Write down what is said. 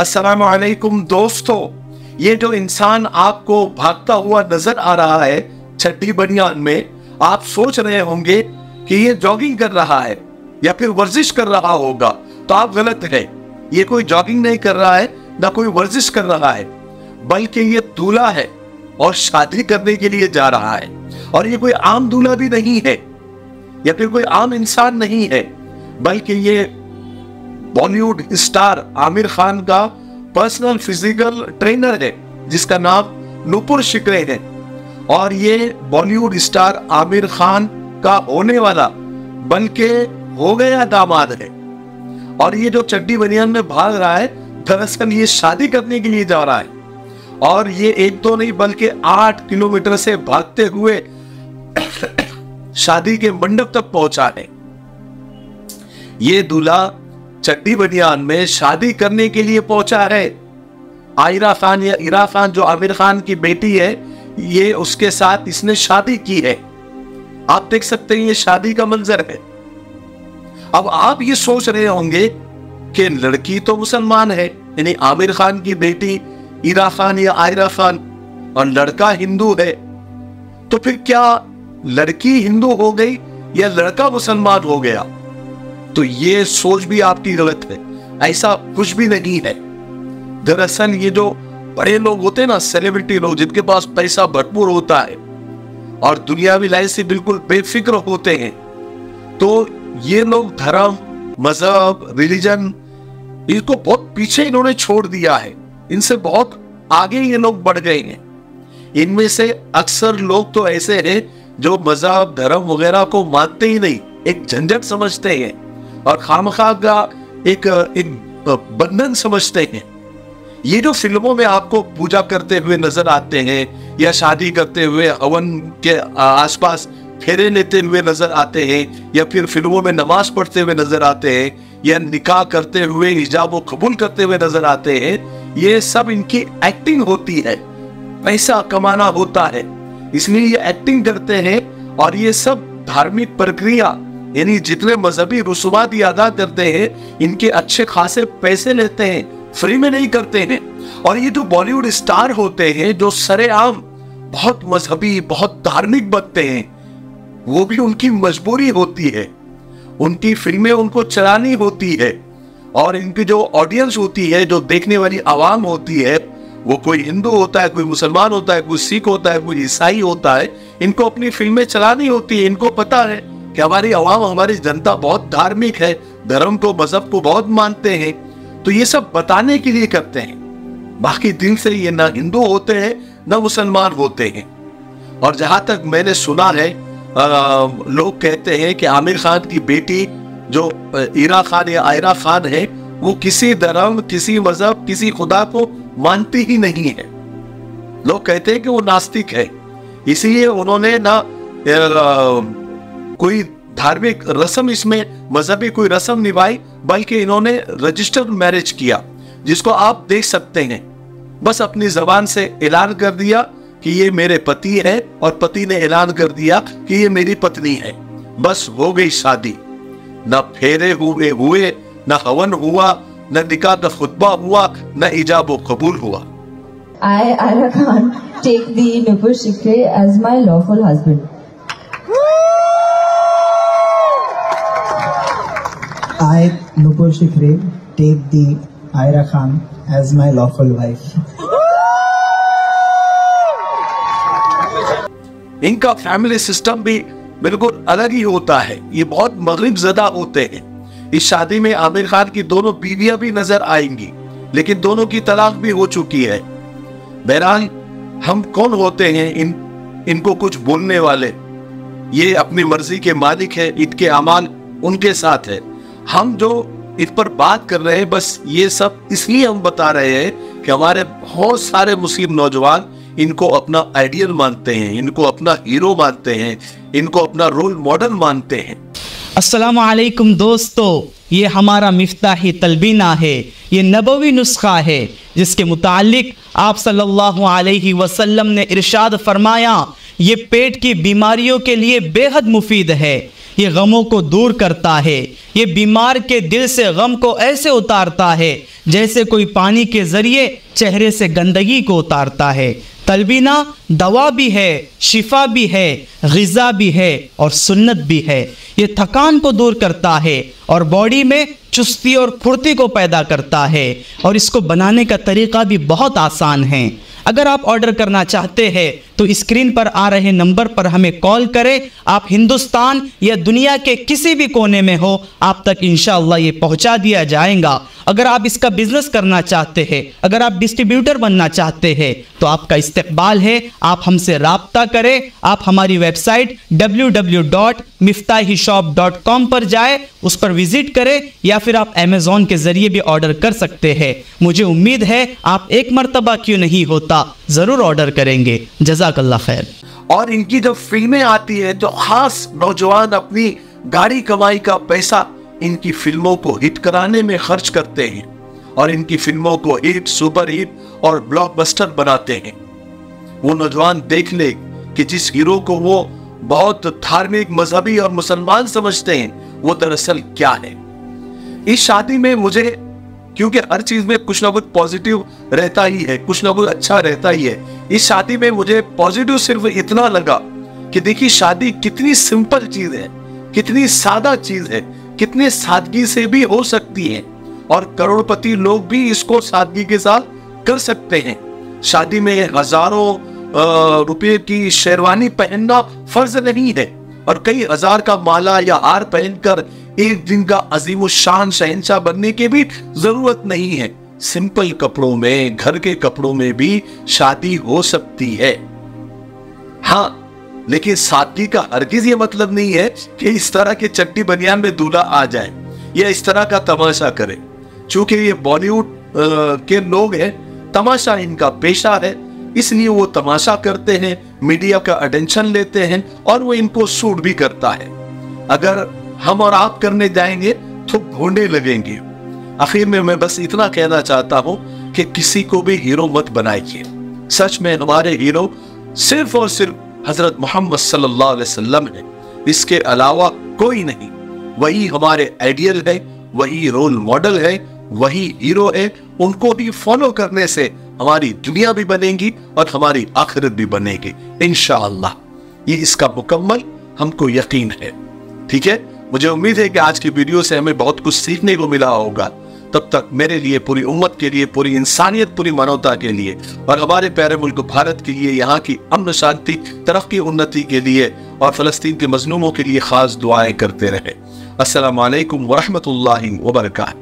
अस्सलाम वालेकुम दोस्तों, ये जो इंसान आपको भागता हुआ नज़र आ रहा है, छठी बनियान में, आप सोच रहे होंगे कि ये जॉगिंग कर रहा है, या फिर वर्जिश कर रहा होगा तो आप गलत है। ये कोई जॉगिंग नहीं कर रहा है, ना कोई वर्जिश कर रहा है, बल्कि ये दूल्हा है, और शादी करने के लिए जा रहा है, और ये कोई आम दूल्हा भी नहीं है, या फिर कोई आम इंसान नहीं है, बल्कि ये बॉलीवुड स्टार आमिर खान का पर्सनल फ़िज़िकल ट्रेनर है, जिसका नाम नुपुर शिकरे है। और ये बॉलीवुड स्टार आमिर खान का होने वाला बल्कि हो गया दामाद है। और ये जो चड्डी बनियान में भाग रहा है, दरअसल ये शादी करने के लिए जा रहा है। और ये एक दो नहीं, बल्कि आठ किलोमीटर से भागते हुए शादी के मंडप तक पहुँचा है। ये दूल्हा चड्डी बनियान में शादी करने के लिए पहुँचा है आयरा खान या इरा खान, जो आमिर खान की बेटी है, ये उसके साथ इसने शादी की है। आप देख सकते हैं, ये शादी का मंजर है। अब आप ये सोच रहे होंगे कि लड़की तो मुसलमान है, यानी आमिर खान की बेटी, इरा खान या आयरा खान, और लड़का हिंदू है। तो फिर क्या लड़की हिंदू हो गई या लड़का मुसलमान हो गया? तो ये सोच भी आपकी गलत है। ऐसा कुछ भी नहीं है। दरअसल ये जो बड़े लोग होते हैं ना सेलिब्रिटी लोग, जिनके पास पैसा भरपूर होता है और दुनियावी लाइफ से बिल्कुल बेफिक्र होते हैं तो ये लोग धर्म, मज़हब रिलीजन इसको बहुत पीछे इन्होंने छोड़ दिया है। इनसे बहुत आगे ये लोग बढ़ गए हैं। इनमें से अक्सर लोग तो ऐसे हैं जो मज़हब, धर्म वगैरह को मानते ही नहीं, एक झंझट समझते हैं। और खामखा का एक एक बंधन समझते हैं। ये जो फ़िल्मों में आपको पूजा करते हुए नज़र आते हैं या शादी करते हुए हवन के आसपास फेरे लेते हुए नज़र आते हैं या फिर फ़िल्मों में नमाज़ पढ़ते हुए नज़र आते हैं या निकाह करते हुए हिजाब कबूल करते हुए नज़र आते हैं, ये सब इनकी एक्टिंग होती है। पैसा कमाना होता है। इसलिए ये एक्टिंग करते हैं और ये सब धार्मिक प्रक्रिया यानी जितने मजहबी रसूमात अदा करते हैं, इनके अच्छे खासे पैसे लेते हैं फ्री में नहीं करते हैं। और ये जो बॉलीवुड स्टार होते हैं, जो सरेआम, बहुत मजहबी, बहुत धार्मिक बनते हैं, वो भी उनकी मजबूरी होती है। उनकी फ़िल्में उनको चलानी होती है। और इनकी जो ऑडियंस होती है, जो देखने वाली आवाम होती है, वो कोई हिंदू होता है, कोई मुसलमान होता है, कोई सिख होता है, कोई ईसाई होता है, इनको अपनी फ़िल्में चलानी होती है, इनको पता है। कि हमारी आवाम हमारी जनता बहुत धार्मिक है? धर्म को, मज़हब को बहुत मानते हैं। तो ये सब बताने के लिए करते हैं। बाकी दिल से ये ना हिंदू होते हैं, ना मुसलमान होते हैं। और जहाँ तक मैंने सुना है लोग कहते हैं कि आमिर खान की बेटी जो ईरा खान या आयरा खान है, वो किसी धर्म, किसी मज़हब, किसी खुदा को मानती ही नहीं है। लोग कहते हैं कि वो नास्तिक है। इसीलिए उन्होंने ना कोई धार्मिक रस्म इसमें मजहबी कोई रस्म निभाई बल्कि इन्होंने रजिस्टर्ड मैरिज किया जिसको आप देख सकते हैं। बस अपनी जबान से ऐलान कर दिया कि ये मेरे पति है और पति ने ऐलान कर दिया कि ये मेरी पत्नी है। बस हो गई शादी। न फेरे हुए हुए न हवन हुआ न निकाह का खुतबा हुआ न इजाब कबूल हुआ। I, Ira Khan, take the Nupur Shikre as my lawful husband. I, Nupur Shikre, take the Ira Khan as my lawful wife. इनका फैमिली सिस्टम भी बिल्कुल अलग ही होता है। ये बहुत मगरब जदा होते हैं। इस शादी में आमिर खान की दोनों बीवियाँ भी नज़र आएँगी लेकिन दोनों की तलाक भी हो चुकी है। बहरहाल हम कौन होते हैं इन इनको कुछ बोलने वाले? ये अपनी मर्ज़ी के मालिक है इनके अमाल उनके साथ है। हम जो इस पर बात कर रहे हैं, बस ये सब इसलिए हम बता रहे हैं कि हमारे बहुत सारे मुस्लिम नौजवान इनको अपना आइडियल मानते हैं, इनको अपना हीरो मानते हैं, इनको अपना रोल मॉडल मानते हैं। अस्सलाम वालेकुम दोस्तों, ये हमारा मिफ्ताही तलबीना है, ये नबवी नुस्खा है, जिसके मुतालिक आप सल्लल्लाहु अलैहि वसल्लम ने इरशाद फरमाया, ये पेट की बीमारियों के लिए बेहद मुफीद है। ये गमों को दूर करता है। ये बीमार के दिल से गम को ऐसे उतारता है, जैसे कोई पानी के ज़रिए चेहरे से गंदगी को उतारता है। तलबीना दवा भी है, शिफा भी है, गज़ा भी है और सुन्नत भी है। ये थकान को दूर करता है और बॉडी में चुस्ती और फुर्ती को पैदा करता है और इसको बनाने का तरीका भी बहुत आसान है। अगर आप ऑर्डर करना चाहते हैं तो स्क्रीन पर आ रहे नंबर पर हमें कॉल करें। आप हिंदुस्तान या दुनिया के किसी भी कोने में हो, आप तक इंशाल्लाह ये पहुँचा दिया जाएगा। अगर आप इसका बिज़नेस करना चाहते हैं, अगर आप डिस्ट्रीब्यूटर बनना चाहते हैं तो आपका इस्तकबाल है, आप हमसे रबता करें। आप हमारी वेबसाइट www.miftahishop.com पर जाए, उस पर विज़िट करें, या फिर आप अमेज़ोन के ज़रिए भी ऑर्डर कर सकते हैं। मुझे उम्मीद है, आप एक मरतबा क्यों नहीं होता, ज़रूर ऑर्डर करेंगे। जजाकल्ला खैर। और इनकी जब फ़िल्में आती है तो खास नौजवान अपनी गाड़ी कमाई का पैसा इनकी फ़िल्मों को हिट कराने में खर्च करते हैं। और इनकी फ़िल्मों को हिट सुपर हिट और ब्लॉकबस्टर बनाते हैं। वो नौजवान देख ले कि जिस हीरो को वो बहुत धार्मिक मजहबी और मुसलमान समझते हैं, वो दरअसल क्या है? इस शादी में मुझे, क्योंकि हर चीज़ में कुछ ना कुछ पॉजिटिव रहता ही है, कुछ ना कुछ अच्छा रहता ही है, इस शादी में मुझे पॉजिटिव सिर्फ़ इतना लगा कि देखिए शादी कितनी सिंपल चीज़ है, कितनी सादा चीज़ है, कितने सादगी से भी हो सकती है। और करोड़पति लोग भी इसको सादगी के साथ कर सकते हैं। शादी में हज़ारों रुपए की शेरवानी पहनना फ़र्ज़ नहीं है और कई हज़ार का माला या हार पहनकर एक दिन का अजीम शान शहनशाह बनने की भी ज़रूरत नहीं है। सिंपल कपड़ों में, घर के कपड़ों में भी शादी हो सकती है। हाँ लेकिन सादगी का हरगिज ये मतलब नहीं है कि इस तरह के चट्टी बनियान में दूल्हा आ जाए। या इस तरह का तमाशा करे। चूँकि ये बॉलीवुड के लोग हैं, तमाशा इनका पेशा है, इसलिए वो तमाशा करते हैं, मीडिया का अटेंशन लेते हैं और वो इनको सूट भी करता है। अगर हम और आप करने जाएँगे तो ढूँढने लगेंगे। आखिर में मैं बस इतना कहना चाहता हूँ कि किसी को भी हीरो मत बनाइए। सच में हमारे हीरो सिर्फ़ और सिर्फ़ हज़रत मोहम्मद सल्लल्लाहु अलैहि वसल्लम है। इसके अलावा कोई नहीं। वही हमारे आइडियल है, वही रोल मॉडल है वही हीरो है उनको भी फॉलो करने से हमारी दुनिया भी बनेगी और हमारी आखिरत भी बनेगी इनशाला ये इसका मुकम्मल हमको यकीन है। ठीक है? मुझे उम्मीद है कि आज की वीडियो से हमें बहुत कुछ सीखने को मिला होगा। तब तक मेरे लिए, पूरी उम्मत के लिए, पूरी इंसानियत, पूरी मानवता के लिए और हमारे प्यारे मुल्क भारत के लिए, यहाँ की अमन शांति, तरक्की, उन्नति के लिए और फलस्तीन के मजलूमों के लिए खास दुआएँ करते रहे। असलकम वरहमल वर्का